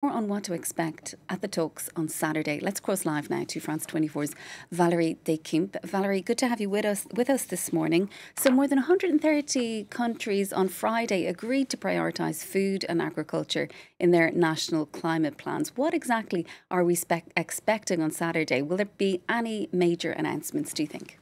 More on what to expect at the talks on Saturday. Let's cross live now to France 24's Valerie Dekimpe. Valerie, good to have you with us with us this morning. So, more than 130 countries on Friday agreed to prioritise food and agriculture in their national climate plans. What exactly are we expecting on Saturday? Will there be any major announcements? Do you think?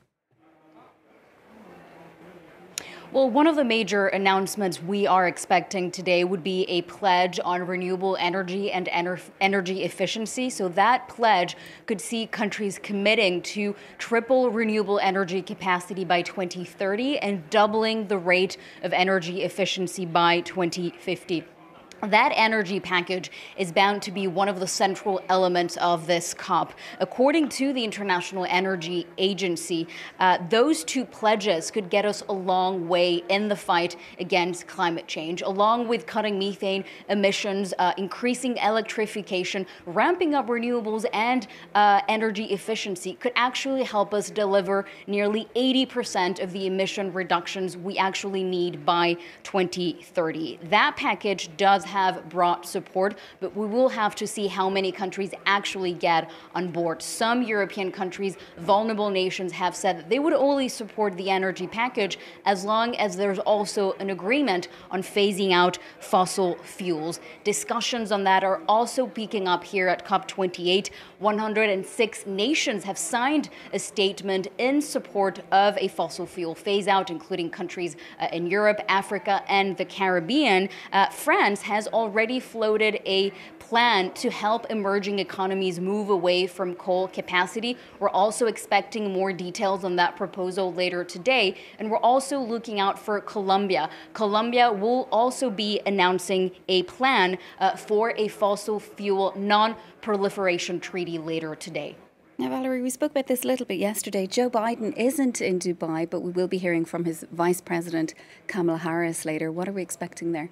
Well, one of the major announcements we are expecting today would be a pledge on renewable energy and ener energy efficiency. So that pledge could see countries committing to triple renewable energy capacity by 2030 and doubling the rate of energy efficiency by 2050. That energy package is bound to be one of the central elements of this COP. According to the International Energy Agency, uh, those two pledges could get us a long way in the fight against climate change, along with cutting methane emissions, uh, increasing electrification, ramping up renewables, and uh, energy efficiency could actually help us deliver nearly 80% of the emission reductions we actually need by 2030. That package does have brought support, but we will have to see how many countries actually get on board. Some European countries, vulnerable nations, have said that they would only support the energy package as long as there's also an agreement on phasing out fossil fuels. Discussions on that are also peaking up here at COP28. 106 nations have signed a statement in support of a fossil fuel phase out, including countries uh, in Europe, Africa, and the Caribbean. Uh, France has has already floated a plan to help emerging economies move away from coal capacity. We're also expecting more details on that proposal later today. And we're also looking out for Colombia. Colombia will also be announcing a plan uh, for a fossil fuel non proliferation treaty later today. Now, Valerie, we spoke about this a little bit yesterday. Joe Biden isn't in Dubai, but we will be hearing from his Vice President, Kamala Harris, later. What are we expecting there?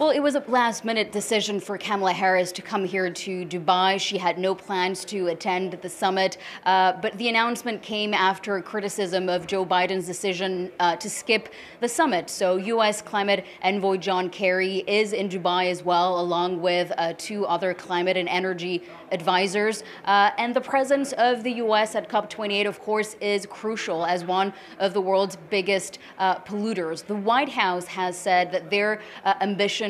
Well, it was a last minute decision for Kamala Harris to come here to Dubai. She had no plans to attend the summit, uh, but the announcement came after criticism of Joe Biden's decision uh, to skip the summit. So, U.S. climate envoy John Kerry is in Dubai as well, along with uh, two other climate and energy advisors. Uh, and the presence of the U.S. at COP28, of course, is crucial as one of the world's biggest uh, polluters. The White House has said that their uh,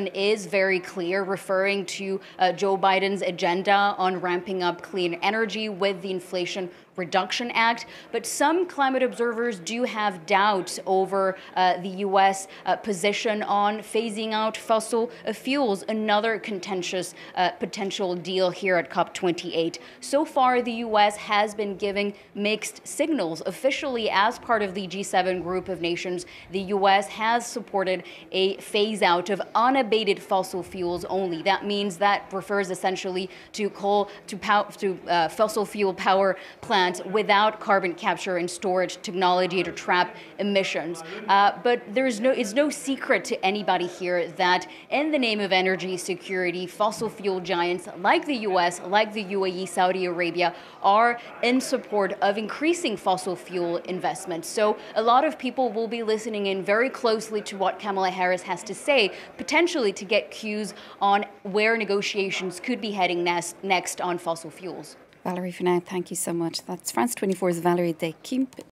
is very clear, referring to uh, Joe Biden's agenda on ramping up clean energy with the Inflation Reduction Act. But some climate observers do have doubts over uh, the U.S. Uh, position on phasing out fossil fuels, another contentious uh, potential deal here at COP28. So far, the U.S. has been giving mixed signals. Officially, as part of the G7 group of nations, the U.S. has supported a phase out of unabated fossil fuels only. That means that refers essentially to coal, to, pow- to uh, fossil fuel power plants plants without carbon capture and storage technology to trap emissions. Uh, but there's no, it's no secret to anybody here that in the name of energy security, fossil fuel giants like the US, like the UAE, Saudi Arabia, are in support of increasing fossil fuel investments. So a lot of people will be listening in very closely to what Kamala Harris has to say, potentially to get cues on where negotiations could be heading next, next on fossil fuels. Valerie, for now, thank you so much. That's France 24's Valerie Dekimpe